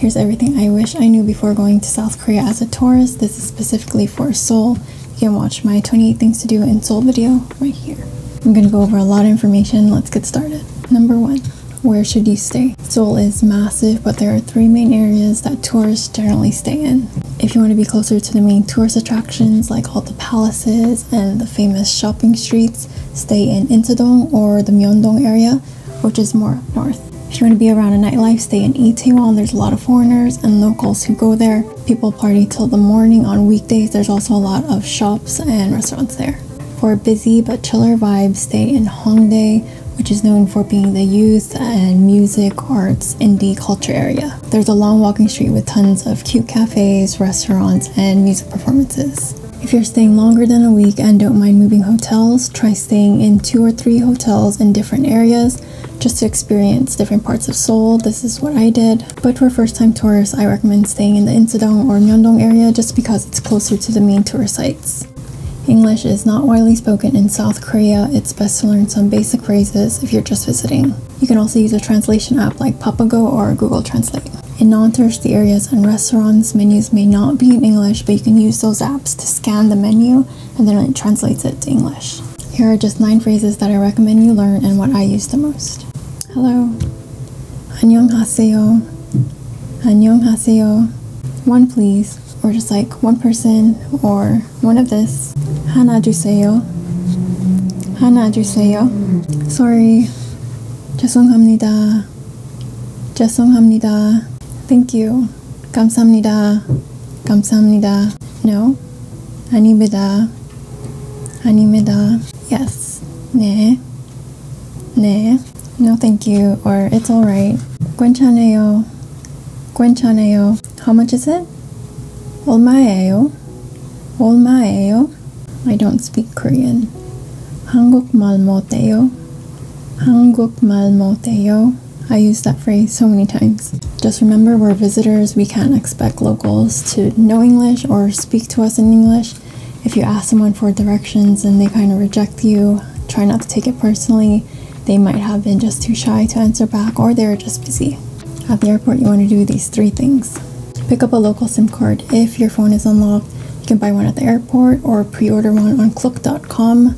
Here's everything I wish I knew before going to South Korea as a tourist. This is specifically for Seoul. You can watch my 28 things to do in Seoul video right here. I'm gonna go over a lot of information. Let's get started. Number one, where should you stay? Seoul is massive, but there are three main areas that tourists generally stay in. If you want to be closer to the main tourist attractions like all the palaces and the famous shopping streets, stay in Insadong or the Myeongdong area, which is more north. If you want to be around a nightlife, stay in Itaewon. There's a lot of foreigners and locals who go there. People party till the morning on weekdays. There's also a lot of shops and restaurants there. For a busy but chiller vibes, stay in Hongdae, which is known for being the youth and music, arts, indie culture area. There's a long walking street with tons of cute cafes, restaurants, and music performances. If you're staying longer than a week and don't mind moving hotels, try staying in two or three hotels in different areas just to experience different parts of Seoul. This is what I did. But for first time tourists, I recommend staying in the Insadong or Myeongdong area just because it's closer to the main tourist sites. English is not widely spoken in South Korea. It's best to learn some basic phrases if you're just visiting. You can also use a translation app like Papago or Google Translate. In non-touristy areas and restaurants, menus may not be in English, but you can use those apps to scan the menu and then it translates it to English. Here are just 9 phrases that I recommend you learn and what I use the most. Hello. 안녕하세요. 안녕하세요. One please, or just like one person, or one of this. 하나 주세요. 하나 주세요. Sorry. 죄송합니다. 죄송합니다. Thank you. 감사합니다. 감사합니다. No. 아닙니다. 아닙니다. Yes. 네. 네. No thank you or it's alright. 괜찮아요. 괜찮아요. How much is it? 얼마예요? 얼마예요? I don't speak Korean. 한국말 못해요. 한국말 못해요. I use that phrase so many times. Just remember we're visitors, we can't expect locals to know English or speak to us in English. If you ask someone for directions and they kind of reject you, try not to take it personally. They might have been just too shy to answer back or they're just busy. At the airport, you want to do these three things. Pick up a local SIM card if your phone is unlocked. You can buy one at the airport or pre order one on Klook.com.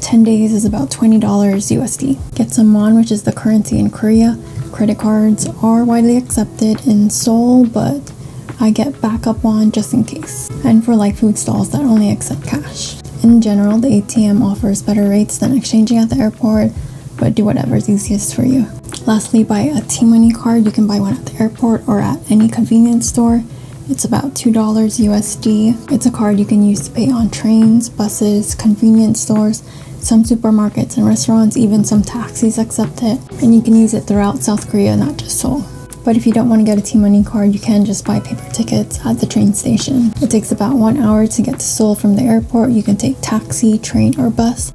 10 days is about $20 USD. Get some won, which is the currency in Korea. Credit cards are widely accepted in Seoul, but I get backup won just in case. And for like food stalls that only accept cash. In general, the ATM offers better rates than exchanging at the airport, but do whatever is easiest for you. Lastly, buy a T-Money card. You can buy one at the airport or at any convenience store. It's about $2 USD. It's a card you can use to pay on trains, buses, convenience stores, some supermarkets and restaurants, even some taxis accept it. And you can use it throughout South Korea, not just Seoul. But if you don't want to get a T-Money card, you can just buy paper tickets at the train station. It takes about one hour to get to Seoul from the airport. You can take taxi, train, or bus.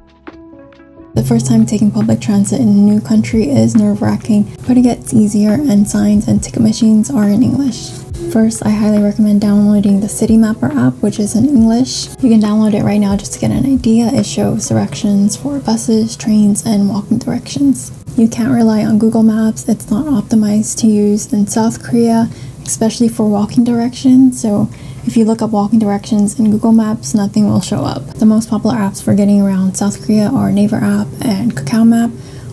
The first time taking public transit in a new country is nerve-wracking, but it gets easier and signs and ticket machines are in English. First, I highly recommend downloading the Citymapper app, which is in English. You can download it right now just to get an idea. It shows directions for buses, trains, and walking directions. You can't rely on Google Maps. It's not optimized to use in South Korea, especially for walking directions. So if you look up walking directions in Google Maps, nothing will show up. The most popular apps for getting around South Korea are Naver app and Kakao Map,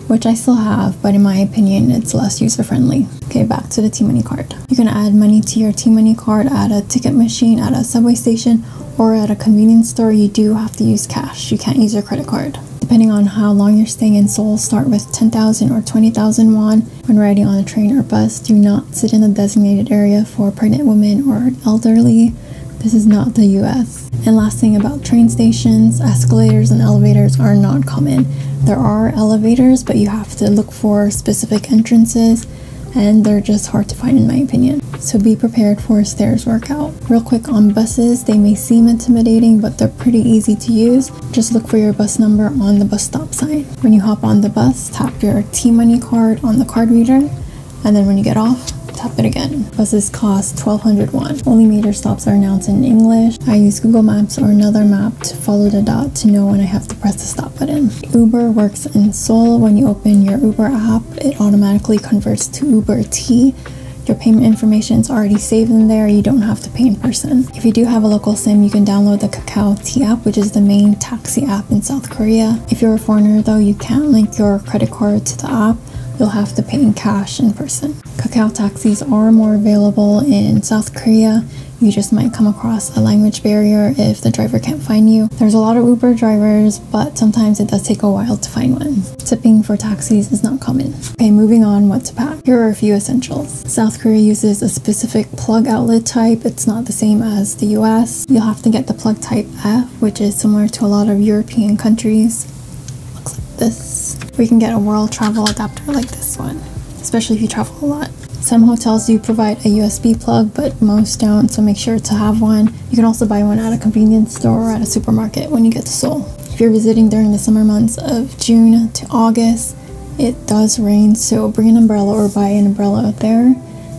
which I still have, but in my opinion, it's less user friendly. Okay, back to the T-Money card. You can add money to your T-Money card at a ticket machine, at a subway station, or at a convenience store. You do have to use cash. You can't use your credit card. Depending on how long you're staying in Seoul, start with 10,000 or 20,000 won. When riding on a train or bus, do not sit in the designated area for pregnant women or elderly. This is not the US. And last thing about train stations, escalators and elevators are not common. There are elevators, but you have to look for specific entrances and they're just hard to find in my opinion. So be prepared for a stairs workout. Real quick on buses, they may seem intimidating, but they're pretty easy to use. Just look for your bus number on the bus stop sign. When you hop on the bus, tap your T-Money card on the card reader, and then when you get off, tap it again. Buses cost 1200 won. Only major stops are announced in English. I use Google Maps or another map to follow the dot to know when I have to press the stop button. Uber works in Seoul. When you open your Uber app, it automatically converts to Uber T. Your payment information is already saved in there, you don't have to pay in person. If you do have a local SIM, you can download the Kakao T app, which is the main taxi app in South Korea. If you're a foreigner, though, you can't link your credit card to the app you'll have to pay in cash in person. Kakao taxis are more available in South Korea. You just might come across a language barrier if the driver can't find you. There's a lot of Uber drivers, but sometimes it does take a while to find one. Tipping for taxis is not common. Okay, moving on, what to pack. Here are a few essentials. South Korea uses a specific plug outlet type. It's not the same as the US. You'll have to get the plug type F, which is similar to a lot of European countries. Looks like this. We can get a world travel adapter like this one, especially if you travel a lot. Some hotels do provide a USB plug, but most don't, so make sure to have one. You can also buy one at a convenience store or at a supermarket when you get to Seoul. If you're visiting during the summer months of June to August, it does rain, so bring an umbrella or buy an umbrella out there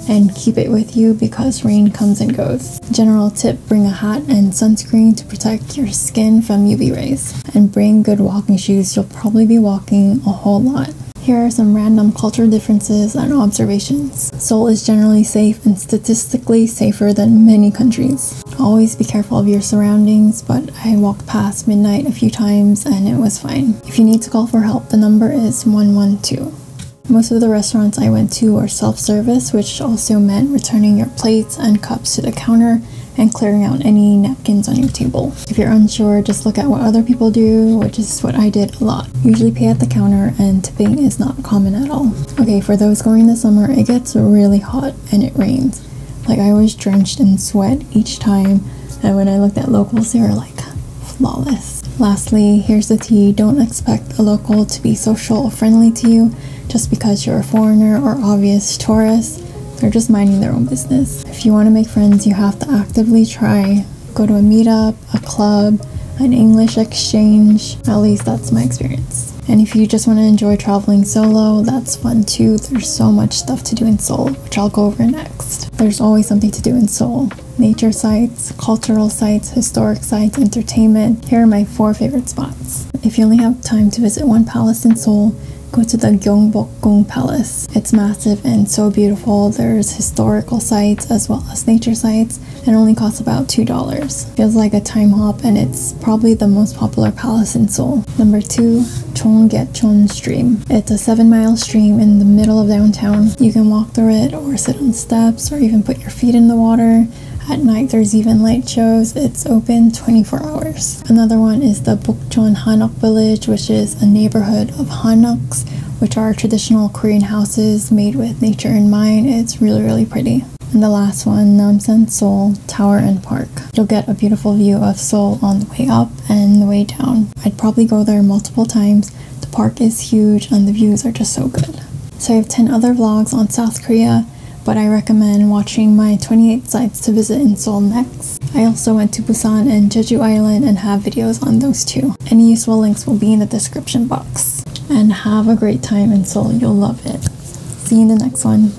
and keep it with you because rain comes and goes. General tip bring a hat and sunscreen to protect your skin from UV rays. And bring good walking shoes, you'll probably be walking a whole lot. Here are some random cultural differences and observations. Seoul is generally safe and statistically safer than many countries. Always be careful of your surroundings, but I walked past midnight a few times and it was fine. If you need to call for help, the number is 112. Most of the restaurants I went to were self service, which also meant returning your plates and cups to the counter and clearing out any napkins on your table. If you're unsure, just look at what other people do, which is what I did a lot. Usually pay at the counter and tipping is not common at all. Okay, for those going in the summer, it gets really hot and it rains. Like I was drenched in sweat each time and when I looked at locals, they were like flawless. Lastly, here's the tea. Don't expect a local to be social or friendly to you just because you're a foreigner or obvious tourist. They're just minding their own business. If you want to make friends, you have to actively try. Go to a meetup, a club, an English exchange. At least that's my experience. And if you just want to enjoy traveling solo, that's fun too. There's so much stuff to do in Seoul, which I'll go over next. There's always something to do in Seoul nature sites, cultural sites, historic sites, entertainment. Here are my four favorite spots. If you only have time to visit one palace in Seoul, go to the Gyeongbokgung Palace. It's massive and so beautiful. There's historical sites as well as nature sites and only costs about $2. Feels like a time hop and it's probably the most popular palace in Seoul. Number 2, Cheonggyecheon Stream. It's a 7 mile stream in the middle of downtown. You can walk through it or sit on steps or even put your feet in the water. At night, there's even light shows. It's open 24 hours. Another one is the Bukchon Hanok Village, which is a neighborhood of Hanoks, which are traditional Korean houses made with nature in mind. It's really, really pretty. And the last one, Namsan Seoul Tower and Park. You'll get a beautiful view of Seoul on the way up and the way down. I'd probably go there multiple times. The park is huge and the views are just so good. So I have 10 other vlogs on South Korea but I recommend watching my 28 sites to visit in Seoul next. I also went to Busan and Jeju Island and have videos on those too. Any useful links will be in the description box. And have a great time in Seoul, you'll love it. See you in the next one.